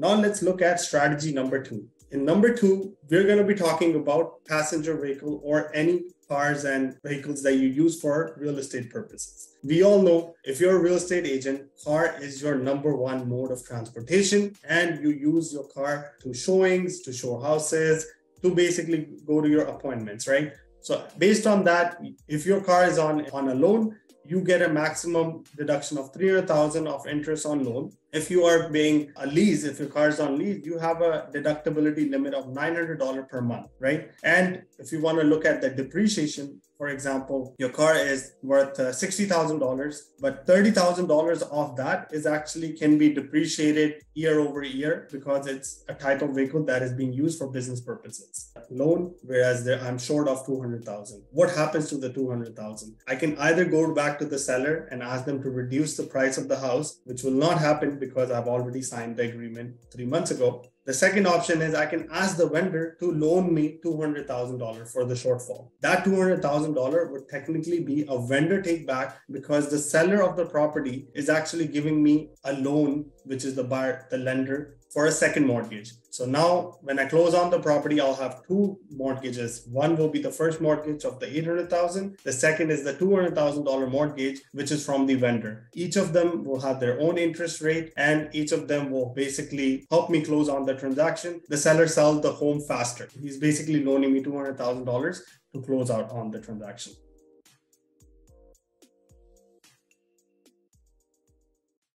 Now let's look at strategy number two. In number two, we're going to be talking about passenger vehicle or any cars and vehicles that you use for real estate purposes. We all know if you're a real estate agent, car is your number one mode of transportation, and you use your car to showings, to show houses, to basically go to your appointments, right? So based on that, if your car is on on a loan, you get a maximum deduction of 300,000 of interest on loan. If you are paying a lease, if your car is on lease, you have a deductibility limit of $900 per month, right? And if you want to look at the depreciation, for example, your car is worth uh, $60,000, but $30,000 of that is actually can be depreciated year over year because it's a type of vehicle that is being used for business purposes. Loan, whereas I'm short of 200,000. What happens to the 200,000? I can either go back to the seller and ask them to reduce the price of the house, which will not happen because I've already signed the agreement three months ago the second option is I can ask the vendor to loan me $200,000 for the shortfall. That $200,000 would technically be a vendor take back because the seller of the property is actually giving me a loan, which is the buyer, the lender for a second mortgage. So now when I close on the property, I'll have two mortgages. One will be the first mortgage of the 800,000. The second is the $200,000 mortgage, which is from the vendor. Each of them will have their own interest rate and each of them will basically help me close on the transaction. The seller sells the home faster. He's basically loaning me $200,000 to close out on the transaction.